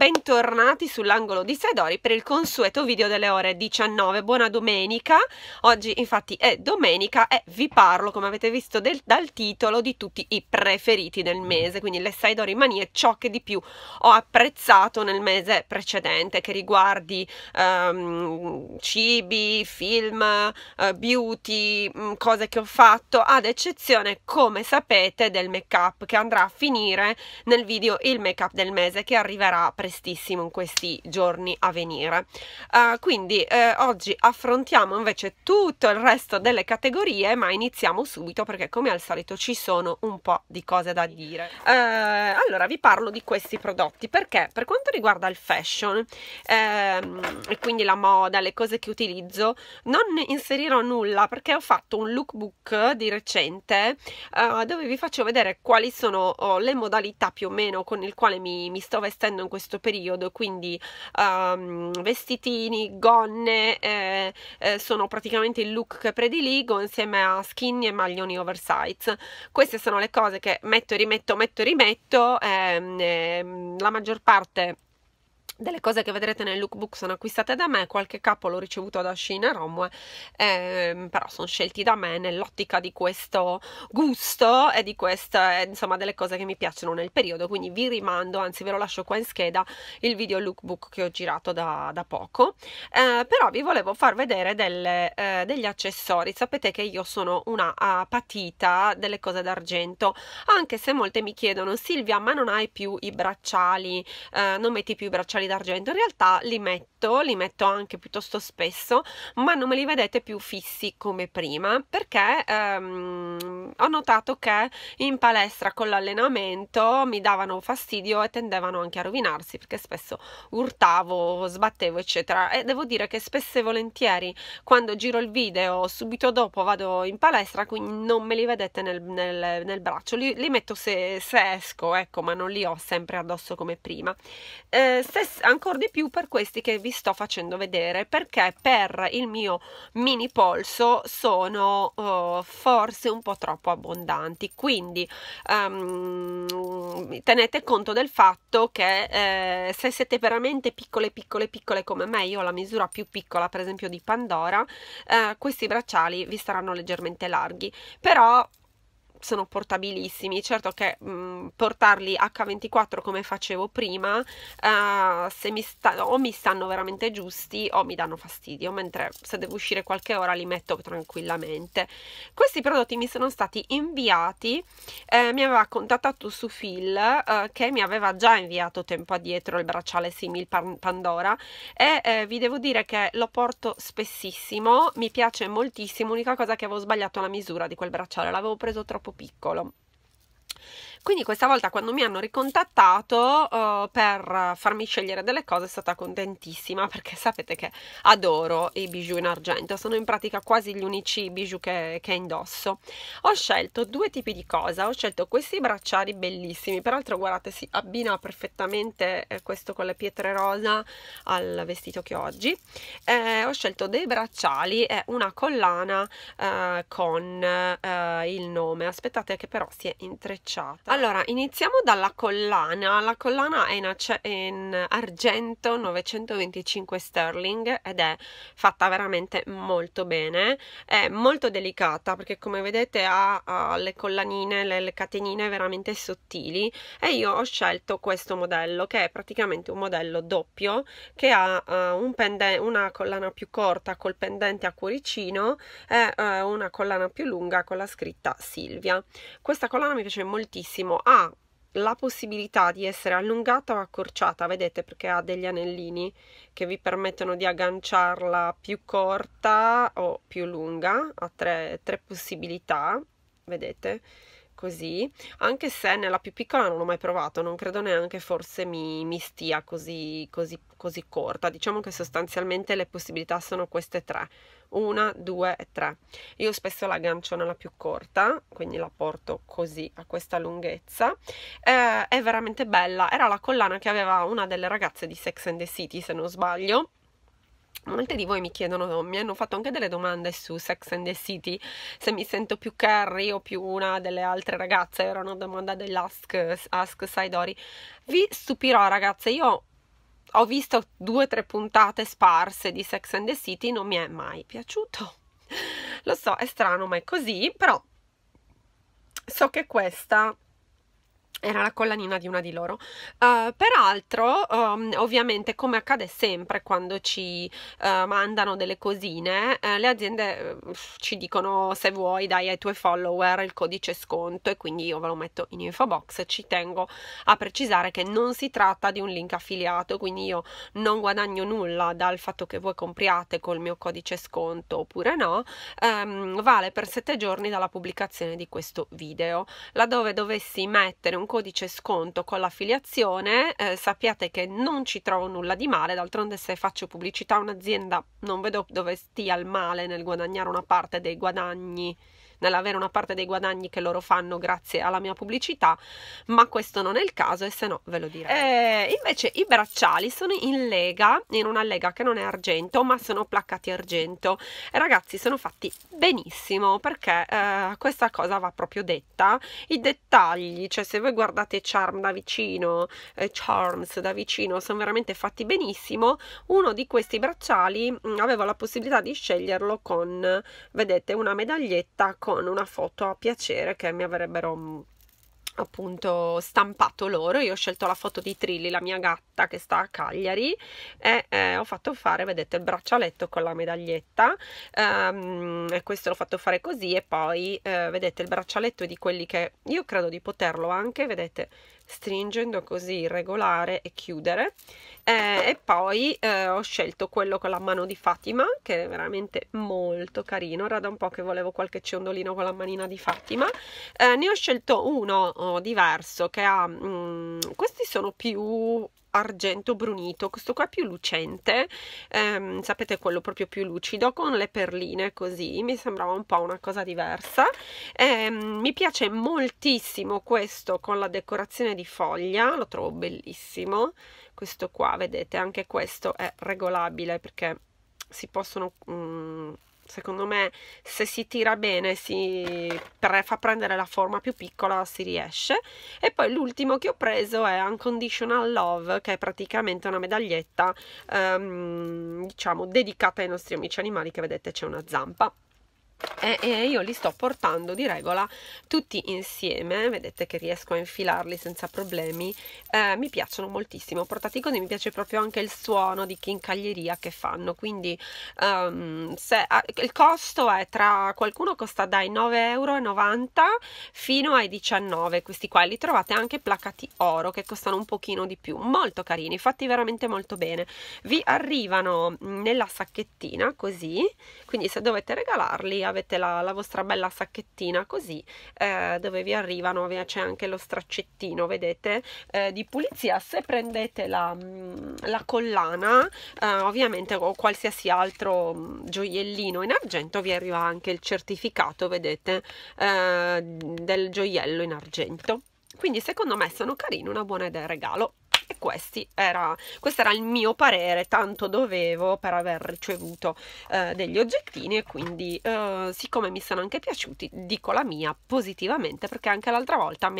20 bentornati sull'angolo di Sedori per il consueto video delle ore 19. Buona domenica, oggi infatti è domenica e vi parlo, come avete visto del, dal titolo, di tutti i preferiti del mese, quindi le Sedori manie, ciò che di più ho apprezzato nel mese precedente, che riguardi um, cibi, film, uh, beauty, um, cose che ho fatto, ad eccezione, come sapete, del make up che andrà a finire nel video il make up del mese che arriverà prestissimo in questi giorni a venire. Uh, quindi eh, oggi affrontiamo invece tutto il resto delle categorie, ma iniziamo subito perché come al solito ci sono un po' di cose da dire. Uh, allora vi parlo di questi prodotti perché per quanto riguarda il fashion ehm, e quindi la moda, le cose che utilizzo, non inserirò nulla perché ho fatto un lookbook di recente uh, dove vi faccio vedere quali sono oh, le modalità più o meno con il quale mi, mi sto vestendo in questo periodo, quindi um, vestitini, gonne, eh, eh, sono praticamente il look che prediligo insieme a skinny e maglioni oversize. Queste sono le cose che metto e rimetto, metto e rimetto, ehm, ehm, la maggior parte delle cose che vedrete nel lookbook sono acquistate da me, qualche capo l'ho ricevuto da Shein e Romwe, ehm, però sono scelti da me nell'ottica di questo gusto e di queste, insomma, delle cose che mi piacciono nel periodo, quindi vi rimando, anzi ve lo lascio qua in scheda, il video lookbook che ho girato da, da poco, eh, però vi volevo far vedere delle, eh, degli accessori, sapete che io sono una uh, patita delle cose d'argento, anche se molte mi chiedono, Silvia, ma non hai più i bracciali, eh, non metti più i bracciali d'argento. In realtà li metto li metto anche piuttosto spesso ma non me li vedete più fissi come prima perché ehm, ho notato che in palestra con l'allenamento mi davano fastidio e tendevano anche a rovinarsi perché spesso urtavo sbattevo eccetera. E devo dire che spesso e volentieri quando giro il video subito dopo vado in palestra quindi non me li vedete nel, nel, nel braccio. Li, li metto se, se, esco ecco ma non li ho sempre addosso come prima. Eh, se ancora di più per questi che vi sto facendo vedere perché per il mio mini polso sono uh, forse un po' troppo abbondanti. Quindi um, tenete conto del fatto che eh, se siete veramente piccole piccole piccole come me io ho la misura più piccola per esempio di Pandora eh, questi bracciali vi saranno leggermente larghi. Però sono portabilissimi. Certo che mh, mm, portarli H24 come facevo prima uh, se mi sta, o mi stanno veramente giusti o mi danno fastidio mentre se devo uscire qualche ora li metto tranquillamente. Questi prodotti mi sono stati inviati eh, mi aveva contattato su Phil eh, che mi aveva già inviato tempo addietro il bracciale simil Pandora e eh, vi devo dire che lo porto spessissimo mi piace moltissimo. L'unica cosa che avevo sbagliato la misura di quel bracciale l'avevo preso troppo troppo piccolo quindi questa volta quando mi hanno ricontattato uh, per farmi scegliere delle cose è stata contentissima perché sapete che adoro i bijou in argento, sono in pratica quasi gli unici bijou che, che indosso. Ho scelto due tipi di cosa, ho scelto questi bracciali bellissimi, peraltro guardate si abbina perfettamente eh, questo con le pietre rosa al vestito che ho oggi. Eh, ho scelto dei bracciali e una collana eh, con eh, il nome, aspettate che però si è intrecciata allora, iniziamo dalla collana. La collana è in, in, argento 925 sterling ed è fatta veramente molto bene. È molto delicata perché come vedete ha, ha le collanine, le, le, catenine veramente sottili e io ho scelto questo modello che è praticamente un modello doppio che ha uh, un una collana più corta col pendente a cuoricino e uh, una collana più lunga con la scritta Silvia. Questa collana mi piace moltissimo benissimo ha la possibilità di essere allungata o accorciata, vedete perché ha degli anellini che vi permettono di agganciarla più corta o più lunga, ha tre, tre possibilità, vedete? Così, anche se nella più piccola non ho mai provato, non credo neanche forse mi, mi stia così, così, così corta. Diciamo che sostanzialmente le possibilità sono queste tre, una, due e tre. Io spesso la aggancio nella più corta, quindi la porto così a questa lunghezza. Eh, è veramente bella, era la collana che aveva una delle ragazze di Sex and the City, se non sbaglio Molte di voi mi chiedono, mi hanno fatto anche delle domande su Sex and the City, se mi sento più Carrie o più una delle altre ragazze, era una domanda dell'Ask Ask Saidori. Vi stupirò ragazze, io ho visto due o tre puntate sparse di Sex and the City non mi è mai piaciuto lo so è strano ma è così però so che questa era la collanina di una di loro. Uh, peraltro, um, ovviamente, come accade sempre quando ci uh, mandano delle cosine, uh, le aziende ci dicono se vuoi dai ai tuoi follower il codice sconto e quindi io ve lo metto in info box. Ci tengo a precisare che non si tratta di un link affiliato, quindi io non guadagno nulla dal fatto che voi compriate col mio codice sconto oppure no. Um, vale per 7 giorni dalla pubblicazione di questo video. Laddove dovessi mettere un codice sconto con l'affiliazione, eh, sappiate che non ci trovo nulla di male, d'altronde se faccio pubblicità a un'azienda non vedo dove stia il male nel guadagnare una parte dei guadagni nell'avere una parte dei guadagni che loro fanno grazie alla mia pubblicità, ma questo non è il caso e se no ve lo direi. Eh, invece i bracciali sono in lega, in una lega che non è argento, ma sono placcati argento e ragazzi sono fatti benissimo perché eh, questa cosa va proprio detta. I dettagli, cioè se voi guardate Charm da vicino, eh, Charms da vicino, sono veramente fatti benissimo. Uno di questi bracciali mm, avevo la possibilità di sceglierlo con, vedete, una medaglietta con con una foto a piacere che mi avrebbero mm, appunto stampato loro. Io ho scelto la foto di Trilli la mia gatta che sta a Cagliari e eh, ho fatto fare vedete il braccialetto con la medaglietta. Um, e questo l'ho fatto fare così e poi eh, vedete il braccialetto di quelli che io credo di poterlo anche vedete stringendo così regolare e chiudere. Eh, e poi eh, ho scelto quello con la mano di Fatima che è veramente molto carino. Era da un po' che volevo qualche ciondolino con la manina di Fatima. Eh, ne ho scelto uno oh, diverso che ha mm, questi sono più argento brunito. Questo qua è più lucente ehm, sapete quello proprio più lucido con le perline così. Mi sembrava un po' una cosa diversa. Ehm, mi piace moltissimo questo con la decorazione di foglia lo trovo bellissimo. Questo qua vedete anche questo è regolabile perché si possono mm, secondo me se si tira bene si fa prendere la forma più piccola si riesce. E poi l'ultimo che ho preso è Unconditional Love che è praticamente una medaglietta um, diciamo dedicata ai nostri amici animali che vedete c'è una zampa e, e, io li sto portando di regola tutti insieme. Vedete che riesco a infilarli senza problemi. Eh, mi piacciono moltissimo. Portati così mi piace proprio anche il suono di chincaglieria che fanno. Quindi um, se, uh, il costo è tra qualcuno costa dai 9,90 euro fino ai 19 questi qua li trovate anche placati oro che costano un pochino di più. Molto carini fatti veramente molto bene. Vi arrivano nella sacchettina così. Quindi se dovete regalarli avete la, la vostra bella sacchettina così eh, dove vi arrivano c'è anche lo straccettino vedete eh, di pulizia. Se prendete la, mm, la collana eh, ovviamente o qualsiasi altro mm, gioiellino in argento vi arriva anche il certificato vedete eh, del gioiello in argento. Quindi secondo me sono carini una buona idea regalo e era, questo era il mio parere, tanto dovevo per aver ricevuto eh, degli oggettini e quindi eh, siccome mi sono anche piaciuti dico la mia positivamente perché anche l'altra volta mi